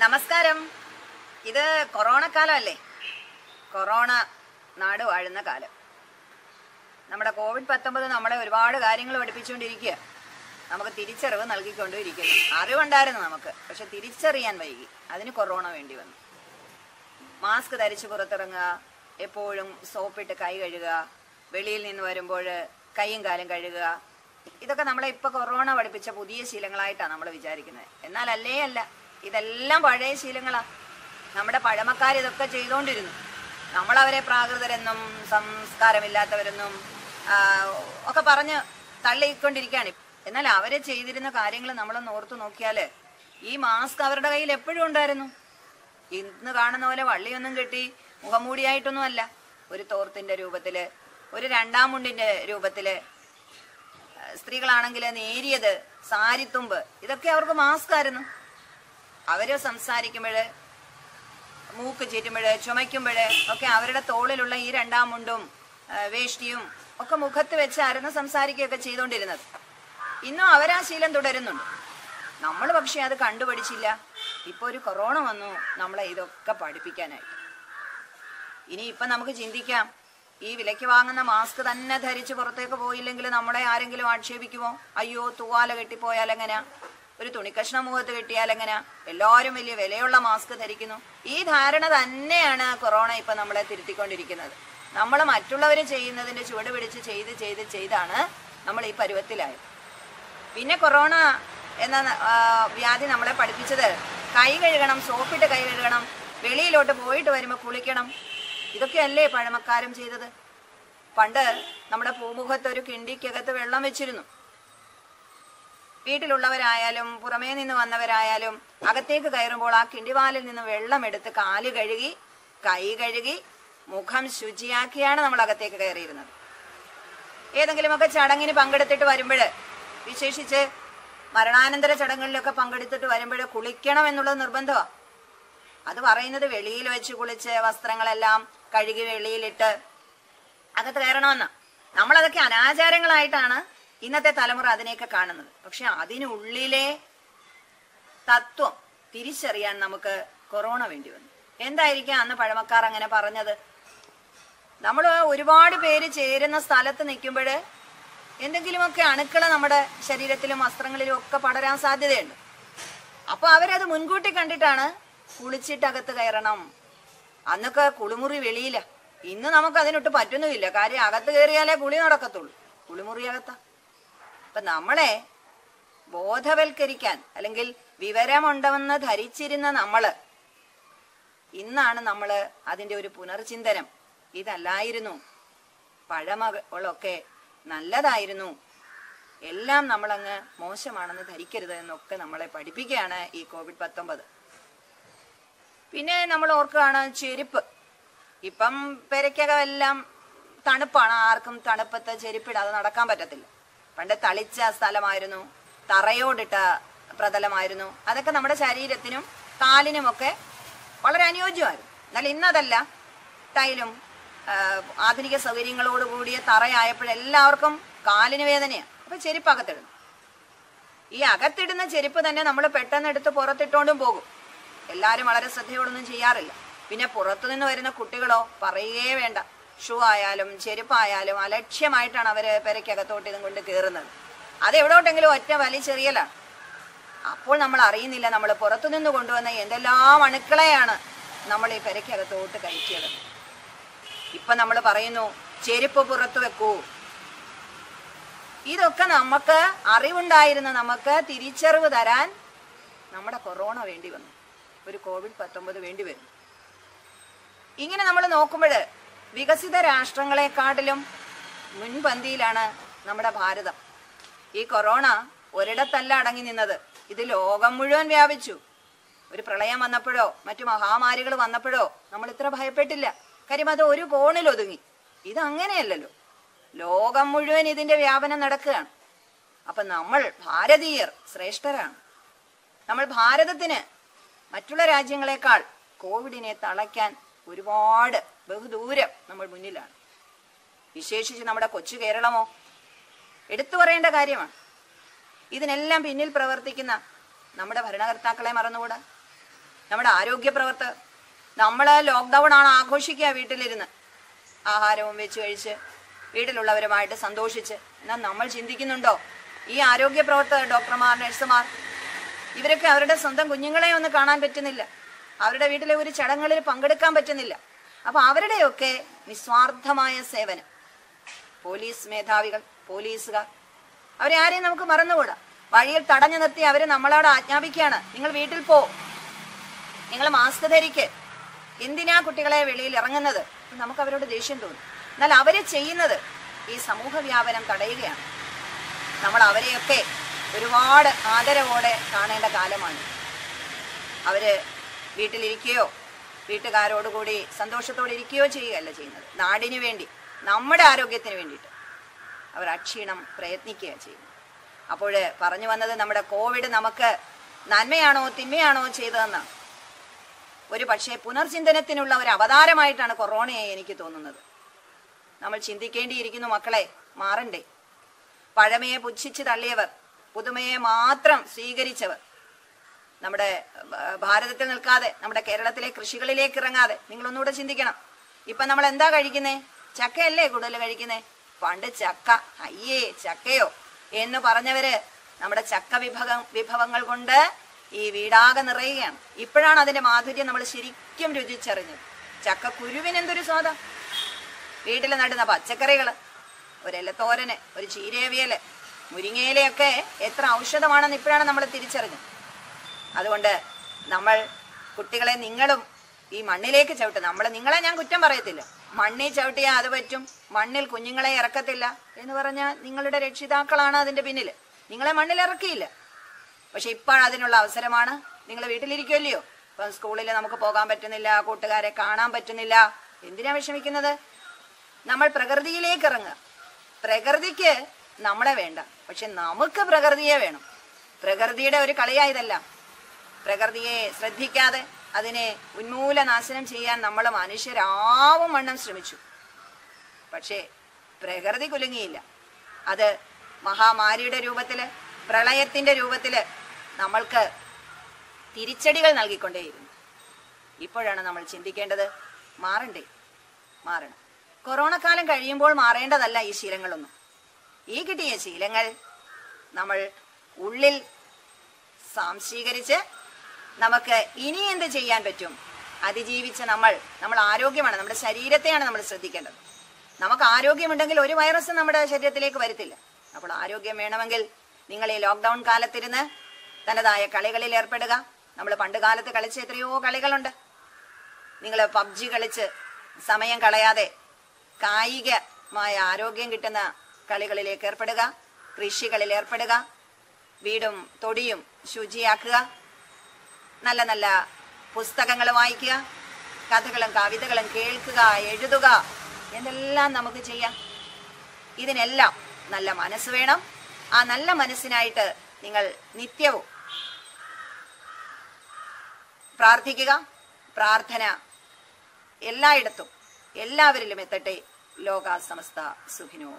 നമസ്കാരം. ഇത് corona കാലമല്ലേ? Corona നാട് വാഴുന്ന കാലം. നമ്മുടെ കോവിഡ് പത്തൊമ്പത് നമ്മളെ ഒരുപാട് കാര്യങ്ങൾ പഠിപ്പിച്ചുകൊണ്ടിരിക്കുക. നമുക്ക് തിരിച്ചറിവ് നൽകിക്കൊണ്ടിരിക്കുന്നു. അറിവുണ്ടായിരുന്നു നമുക്ക് പക്ഷെ തിരിച്ചറിയാൻ വൈകി. അതിന് കൊറോണ വേണ്ടി വന്നു. മാസ്ക് ധരിച്ച് പുറത്തിറങ്ങുക എപ്പോഴും സോപ്പിട്ട് കൈ കഴുകുക വെളിയിൽ നിന്ന് വരുമ്പോൾ കൈയും കാലും കഴുകുക. ഇതൊക്കെ നമ്മളെ ഇപ്പൊ കൊറോണ പഠിപ്പിച്ച പുതിയ ശീലങ്ങളായിട്ടാണ് നമ്മൾ വിചാരിക്കുന്നത്. എന്നാൽ അല്ലേ അല്ല? ഇതെല്ലാം പഴയ ശീലങ്ങളാണ് നമ്മുടെ പഴമക്കാർ ഇതൊക്കെ ചെയ്തുകൊണ്ടിരുന്നു നമ്മളവരെ പ്രാകൃതരെന്നും സംസ്കാരമില്ലാത്തവരെന്നും ഒക്കെ പറഞ്ഞ് തള്ളിക്കൊണ്ടിരിക്കുകയാണ്. എന്നാൽ അവരെ ചെയ്തിരുന്ന കാര്യങ്ങൾ നമ്മളൊന്ന് ഓർത്തു നോക്കിയാൽ ഈ മാസ്ക് അവരുടെ കയ്യിൽ എപ്പോഴും ഉണ്ടായിരുന്നു. ഇന്ന് കാണുന്ന പോലെ വള്ളിയൊന്നും കെട്ടി മുഖമൂടിയായിട്ടൊന്നും അല്ല. ഒരു തോർത്തിന്റെ രൂപത്തിൽ ഒരു രണ്ടാം മുണ്ടിന്റെ രൂപത്തിൽ സ്ത്രീകളാണെങ്കിൽ നേരിയത് സാരിത്തുമ്പ് ഇതൊക്കെ അവർക്ക് മാസ്ക് ആയിരുന്നു അവർ സംസാരിക്കുമ്പോൾ മൂക്ക് ചീറ്റുമ്പോൾ ചുമയ്ക്കുമ്പോൾ ഒക്കെ അവരുടെ തോളിലുള്ള ഈ രണ്ടാം മുണ്ടും വേഷ്ടിയും ഒക്കെ മുഖത്ത് വെച്ചായിരുന്നു സംസാരിക്കുകയൊക്കെ ചെയ്തുകൊണ്ടിരുന്നത് ഇന്നും അവരാ ശീലം തുടരുന്നുണ്ട്. നമ്മൾ പക്ഷെ അത് കണ്ടുപഠിച്ചില്ല. ഇപ്പൊ ഒരു കൊറോണ വന്നു നമ്മളെ ഇതൊക്കെ പഠിപ്പിക്കാനായിട്ട്. ഇനി ഇപ്പൊ നമുക്ക് ചിന്തിക്കാം ഈ വിലയ്ക്ക് വാങ്ങുന്ന മാസ്ക് തന്നെ ധരിച്ച് പുറത്തേക്ക് പോയില്ലെങ്കിൽ നമ്മളെ ആരെങ്കിലും ആക്ഷേപിക്കുമോ? അയ്യോ തൂവാല കെട്ടിപ്പോയാൽ എങ്ങനെയാ ഒരു തുണിക്കഷ്ണം മുഖത്ത് കിട്ടിയാൽ എങ്ങനെയാ എല്ലാവരും വലിയ വിലയുള്ള മാസ്ക് ധരിക്കുന്നു. ഈ ധാരണ തന്നെയാണ് കൊറോണ ഇപ്പൊ നമ്മളെ തിരുത്തിക്കൊണ്ടിരിക്കുന്നത്. നമ്മൾ മറ്റുള്ളവർ ചെയ്യുന്നതിന്റെ ചുവട് പിടിച്ച് ചെയ്ത് ചെയ്ത് ചെയ്താണ് നമ്മൾ ഈ പരുവത്തിലായത്. പിന്നെ കൊറോണ എന്ന വ്യാധി നമ്മളെ പഠിപ്പിച്ചത് കൈ കഴുകണം സോപ്പിട്ട് കൈ കഴുകണം വെളിയിലോട്ട് പോയിട്ട് വരുമ്പോൾ കുളിക്കണം. ഇതൊക്കെയല്ലേ പഴമക്കാരം ചെയ്തത്? പണ്ട് നമ്മുടെ പൂമുഖത്ത് ഒരു കിണ്ടിക്കകത്ത് വെള്ളം വെച്ചിരുന്നു. വീട്ടിലുള്ളവരായാലും പുറമേ നിന്ന് വന്നവരായാലും അകത്തേക്ക് കയറുമ്പോൾ ആ കിണ്ടിവാലിൽ നിന്ന് വെള്ളം എടുത്ത് കാൽ കഴുകി കൈ കഴുകി മുഖം ശുചിയാക്കിയാണ് നമ്മൾ അകത്തേക്ക് കയറിയിരുന്നത്. ഏതെങ്കിലുമൊക്കെ ചടങ്ങിന് പങ്കെടുത്തിട്ട് വരുമ്പോൾ വിശേഷിച്ച് മരണാനന്തര ചടങ്ങുകളിലൊക്കെ പങ്കെടുത്തിട്ട് വരുമ്പോൾ കുളിക്കണം എന്നുള്ളത് നിർബന്ധമാണ് അത് പറയുന്നത് വെളിയിൽ വെച്ച് കുളിച്ച് വസ്ത്രങ്ങളെല്ലാം കഴുകി വെളിയിലിട്ട് അകത്ത് കയറണമെന്ന. നമ്മളതൊക്കെ അനാചാരങ്ങളായിട്ടാണ് ഇന്നത്തെ തലമുറ അതിനെയൊക്കെ കാണുന്നത്. പക്ഷെ അതിനുള്ളിലെ തത്വം തിരിച്ചറിയാൻ നമുക്ക് കൊറോണ വേണ്ടി വന്നു. എന്തായിരിക്കാം അന്ന് പഴമക്കാർ അങ്ങനെ പറഞ്ഞത്? നമ്മൾ ഒരുപാട് പേര് ചേരുന്ന സ്ഥലത്ത് നിൽക്കുമ്പോൾ എന്തെങ്കിലുമൊക്കെ അണുക്കൾ നമ്മുടെ ശരീരത്തിലും വസ്ത്രങ്ങളിലും ഒക്കെ പടരാൻ സാധ്യതയുണ്ട്. അപ്പൊ അവരത് മുൻകൂട്ടി കണ്ടിട്ടാണ് കുളിച്ചിട്ടകത്ത് കയറണം. അന്നൊക്കെ കുളിമുറി വെളിയില്ല ഇന്ന് നമുക്ക് അതിനൊട്ട് പറ്റുന്നുമില്ല. കാര്യം അകത്ത് കയറിയാലേ കുളി നടക്കത്തുള്ളൂ. കുളിമുറി അകത്താ അപ്പൊ നമ്മളെ ബോധവൽക്കരിക്കാൻ അല്ലെങ്കിൽ വിവരമുണ്ടെന്ന് ധരിച്ചിരുന്ന നമ്മൾ ഇന്നാണ് നമ്മൾ അതിന്റെ ഒരു പുനർചിന്തനം. ഇതല്ലായിരുന്നു. പഴമകളൊക്കെ നല്ലതായിരുന്നു. എല്ലാം നമ്മളങ്ങ് മോശമാണെന്ന് ധരിക്കരുത് എന്നൊക്കെ നമ്മളെ പഠിപ്പിക്കുകയാണ് ഈ കോവിഡ് പത്തൊമ്പത്. പിന്നെ നമ്മൾ ഓർക്കുകയാണ് ചെരുപ്പ്. ഇപ്പം പെരയ്ക്കകമെല്ലാം തണുപ്പാണ്. ആർക്കും തണുപ്പത്ത് ചെരുപ്പിടാതെ നടക്കാൻ പറ്റത്തില്ല. പണ്ട് തളിച്ച സ്ഥലമായിരുന്നു തറയോടിട്ട പ്രതലമായിരുന്നു. അതൊക്കെ നമ്മുടെ ശരീരത്തിനും കാലിനുമൊക്കെ വളരെ അനുയോജ്യമായിരുന്നു. എന്നാൽ ഇന്നതല്ല. ടൈലും ആധുനിക സൗകര്യങ്ങളോട് കൂടിയ തറയായപ്പോഴെല്ലാവർക്കും കാലിന് വേദനയാണ്. അപ്പൊ ചെരുപ്പ് അകത്തിടുന്നു. ഈ അകത്തിടുന്ന ചെരുപ്പ് തന്നെ നമ്മൾ പെട്ടെന്ന് എടുത്ത് പുറത്തിട്ടോണ്ടും പോകും. എല്ലാവരും വളരെ ശ്രദ്ധയോടൊന്നും ചെയ്യാറില്ല. പിന്നെ പുറത്തു നിന്ന് വരുന്ന കുട്ടികളോ പറയുകയേ വേണ്ട. ഷൂ ആയാലും ചെരുപ്പായാലും അലക്ഷ്യമായിട്ടാണ് അവർ പെരയ്ക്കകത്തോട്ട് ഇതും കൊണ്ട് കയറുന്നത് അത് എവിടോട്ടെങ്കിലും ഒറ്റ വലിച്ചെറിയലാണ് അപ്പോൾ നമ്മൾ അറിയുന്നില്ല നമ്മൾ പുറത്തുനിന്ന് കൊണ്ടുവന്ന എന്തെല്ലാം അണുക്കളെയാണ് നമ്മൾ ഈ പെരയ്ക്കകത്തോട്ട് കയറ്റിയത്. ഇപ്പൊ നമ്മൾ പറയുന്നു ചെരുപ്പ് പുറത്തു വെക്കൂ. ഇതൊക്കെ നമുക്ക് അറിവുണ്ടായിരുന്ന നമുക്ക് തിരിച്ചറിവ് തരാൻ നമ്മുടെ കൊറോണ വേണ്ടി വന്നു. ഒരു കോവിഡ് പത്തൊമ്പത് വേണ്ടി വരും ഇങ്ങനെ നമ്മൾ നോക്കുമ്പോൾ വികസിത രാഷ്ട്രങ്ങളെക്കാട്ടിലും മുൻപന്തിയിലാണ് നമ്മുടെ ഭാരതം. ഈ കൊറോണ ഒരിടത്തല്ല അടങ്ങി നിന്നത്. ഇത് ലോകം മുഴുവൻ വ്യാപിച്ചു. ഒരു പ്രളയം വന്നപ്പോഴോ മറ്റു മഹാമാരികൾ വന്നപ്പോഴോ നമ്മൾ ഇത്ര ഭയപ്പെട്ടില്ല. കാര്യം അത് ഒരു കോണിൽ ഒതുങ്ങി. ഇത് അങ്ങനെയല്ലല്ലോ. ലോകം മുഴുവൻ ഇതിന്റെ വ്യാപനം നടക്കുകയാണ്. അപ്പൊ നമ്മൾ ഭാരതീയർ ശ്രേഷ്ഠരാണ്. നമ്മൾ ഭാരതത്തിന് മറ്റുള്ള രാജ്യങ്ങളെക്കാൾ കോവിഡിനെ തളയ്ക്കാൻ ഒരുപാട് ബഹുദൂരം നമ്മൾ മുന്നിലാണ്. വിശേഷിച്ച് നമ്മുടെ കൊച്ചു കേരളമോ? എടുത്തു പറയേണ്ട കാര്യമാണ്. ഇതിനെല്ലാം പിന്നിൽ പ്രവർത്തിക്കുന്ന നമ്മുടെ ഭരണകർത്താക്കളെ മറന്നുകൂടാ? നമ്മുടെ ആരോഗ്യ പ്രവർത്തകർ നമ്മൾ ലോക്ക്ഡൗൺ ആണ് ആഘോഷിക്കുക വീട്ടിലിരുന്ന്. ആഹാരവും വെച്ച് കഴിച്ച് വീട്ടിലുള്ളവരുമായിട്ട് സന്തോഷിച്ച്. എന്നാൽ നമ്മൾ ചിന്തിക്കുന്നുണ്ടോ? ഈ ആരോഗ്യ പ്രവർത്തകർ ഡോക്ടർമാർ നഴ്സുമാർ ഇവരൊക്കെ അവരുടെ സ്വന്തം കുഞ്ഞുങ്ങളെ ഒന്ന് കാണാൻ പറ്റുന്നില്ല. അവരുടെ വീട്ടിലെ ഒരു ചടങ്ങുകളിൽ പങ്കെടുക്കാൻ പറ്റുന്നില്ല. അപ്പൊ അവരുടെയൊക്കെ നിസ്വാർത്ഥമായ സേവനം. പോലീസ് മേധാവികൾ പോലീസുകാർ അവരെ ആരെയും നമുക്ക് മറന്നുകൂടാ. വഴിയിൽ തടഞ്ഞു നിർത്തി അവർ നമ്മളോട് ആജ്ഞാപിക്കുകയാണ് നിങ്ങൾ വീട്ടിൽ പോ. നിങ്ങൾ മാസ്ക് ധരിക്ക്. എന്തിനാ കുട്ടികളെ വെളിയിൽ ഇറങ്ങുന്നത്? നമുക്ക് അവരോട് ദേഷ്യം തോന്നും. എന്നാൽ അവർ ചെയ്യുന്നത് ഈ സമൂഹ വ്യാപനം തടയുകയാണ്. നമ്മൾ അവരെയൊക്കെ ഒരുപാട് ആദരവോടെ കാണേണ്ട കാലമാണ്. അവർ വീട്ടിലിരിക്കുകയോ വീട്ടുകാരോടുകൂടി സന്തോഷത്തോടെ ഇരിക്കുകയോ ചെയ്യുകയല്ല ചെയ്യുന്നത്. നാടിനു വേണ്ടി നമ്മുടെ ആരോഗ്യത്തിന് വേണ്ടിയിട്ട് അവർ അക്ഷീണം പ്രയത്നിക്കുകയാണ് ചെയ്യുന്നത്. അപ്പോൾ പറഞ്ഞു വന്നത് നമ്മുടെ കോവിഡ് നമുക്ക് നന്മയാണോ തിന്മയാണോ ചെയ്തതെന്നാണ് ഒരു പക്ഷേ പുനർചിന്തനത്തിനുള്ള ഒരു അവതാരമായിട്ടാണ് കൊറോണയെ എനിക്ക് തോന്നുന്നത്. നമ്മൾ ചിന്തിക്കേണ്ടിയിരിക്കുന്നു മക്കളെ മാറണ്ടേ? പഴമയെ പുച്ഛിച്ച് തള്ളിയവർ പുതുമയെ മാത്രം സ്വീകരിച്ചവർ നമ്മുടെ ഭാരതത്തിൽ നിൽക്കാതെ നമ്മുടെ കേരളത്തിലെ കൃഷികളിലേക്ക് ഇറങ്ങാതെ നിങ്ങൾ ഒന്നുകൂടെ ചിന്തിക്കണം. ഇപ്പൊ നമ്മൾ എന്താ കഴിക്കുന്നേ? ചക്കയല്ലേ കൂടുതൽ കഴിക്കുന്നേ? പണ്ട് ചക്ക അയ്യേ ചക്കയോ? എന്ന് പറഞ്ഞവര് നമ്മുടെ ചക്ക വിഭവം വിഭവങ്ങൾ കൊണ്ട് ഈ വീടാകെ നിറയുകയാണ്. ഇപ്പോഴാണ് അതിന്റെ മാധുര്യം നമ്മൾ ശരിക്കും രുചിച്ചറിഞ്ഞത്. ചക്ക കുരുവിന് എന്തൊരു സ്വാദം? വീട്ടിൽ നടുന്ന പച്ചക്കറികൾ ഒരു ഇലത്തോരന് ഒരു ചീരേവിയൽ മുരിങ്ങയിലയൊക്കെ എത്ര ഔഷധമാണെന്ന് ഇപ്പോഴാണ് നമ്മൾ തിരിച്ചറിഞ്ഞത്. അതുകൊണ്ട് നമ്മൾ കുട്ടികളെ നിങ്ങളും ഈ മണ്ണിലേക്ക് ചവിട്ട്. നമ്മൾ നിങ്ങളെ ഞാൻ കുറ്റം പറയത്തില്ല. മണ്ണിൽ ചവിട്ടിയാൽ അത് പറ്റും. മണ്ണിൽ കുഞ്ഞുങ്ങളെ ഇറക്കത്തില്ല എന്ന് പറഞ്ഞാൽ നിങ്ങളുടെ രക്ഷിതാക്കളാണ് അതിന്റെ പിന്നിൽ നിങ്ങളെ മണ്ണിൽ ഇറക്കിയില്ല. പക്ഷെ ഇപ്പോൾ അതിനുള്ള അവസരമാണ്. നിങ്ങൾ വീട്ടിലിരിക്കുമല്ലയോ ഇപ്പം സ്കൂളിൽ നമുക്ക് പോകാൻ പറ്റുന്നില്ല കൂട്ടുകാരെ കാണാൻ പറ്റുന്നില്ല. എന്തിനാ വിഷമിക്കുന്നത്? നമ്മൾ പ്രകൃതിയിലേക്ക് ഇറങ്ങുക. പ്രകൃതിക്ക് നമ്മളെ വേണ്ട. പക്ഷെ നമുക്ക് പ്രകൃതിയെ വേണം. പ്രകൃതിയുടെ ഒരു കളിയായതല്ല പ്രകൃതിയെ ശ്രദ്ധിക്കാതെ അതിനെ ഉന്മൂലനാശനം ചെയ്യാൻ നമ്മൾ മനുഷ്യരാവും വണ്ണം ശ്രമിച്ചു. പക്ഷേ പ്രകൃതി കുലുങ്ങിയില്ല. അത് മഹാമാരിയുടെ രൂപത്തിൽ പ്രളയത്തിന്റെ രൂപത്തിൽ നമ്മൾക്ക് തിരിച്ചടികൾ നൽകിക്കൊണ്ടേയിരുന്നു. ഇപ്പോഴാണ് നമ്മൾ ചിന്തിക്കേണ്ടത് മാറണ്ടേ? മാറണം. കൊറോണ കാലം കഴിയുമ്പോൾ മാറേണ്ടതല്ല ഈ ശീലങ്ങളൊന്നും. ഈ കിട്ടിയ ശീലങ്ങൾ നമ്മൾ ഉള്ളിൽ സാംശീകരിച്ച് നമുക്ക് ഇനി എന്ത് ചെയ്യാൻ പറ്റും? അതിജീവിച്ച നമ്മൾ നമ്മൾ ആരോഗ്യമാണ് നമ്മുടെ ശരീരത്തെയാണ് നമ്മൾ ശ്രദ്ധിക്കേണ്ടത്. നമുക്ക് ആരോഗ്യമുണ്ടെങ്കിൽ ഒരു വൈറസ് നമ്മുടെ ശരീരത്തിലേക്ക് വരത്തില്ല. അപ്പോൾ ആരോഗ്യം വേണമെങ്കിൽ നിങ്ങൾ ഈ ലോക്ക്ഡൗൺ കാലത്തിരുന്ന് തനതായ കളികളിൽ ഏർപ്പെടുക. നമ്മൾ പണ്ട് കാലത്ത് കളിച്ച എത്രയോ കളികളുണ്ട്. നിങ്ങൾ പബ്ജി കളിച്ച് സമയം കളയാതെ കായികമായ ആരോഗ്യം കിട്ടുന്ന കളികളിലേക്ക് ഏർപ്പെടുക. കൃഷികളിൽ ഏർപ്പെടുക. വീടും തൊടിയും ശുചിയാക്കുക. നല്ല നല്ല പുസ്തകങ്ങൾ വായിക്കുക കഥകളും കവിതകളും കേൾക്കുക എഴുതുക എന്നെല്ലാം നമുക്ക് ചെയ്യാം. ഇതിനെല്ലാം നല്ല മനസ്സ് വേണം. ആ നല്ല മനസ്സിനായിട്ട് നിങ്ങൾ നിത്യവും പ്രാർത്ഥിക്കുക. പ്രാർത്ഥന എല്ലായിടത്തും എല്ലാവരിലും എത്തട്ടെ. ലോക സമസ്ത സുഖിനോ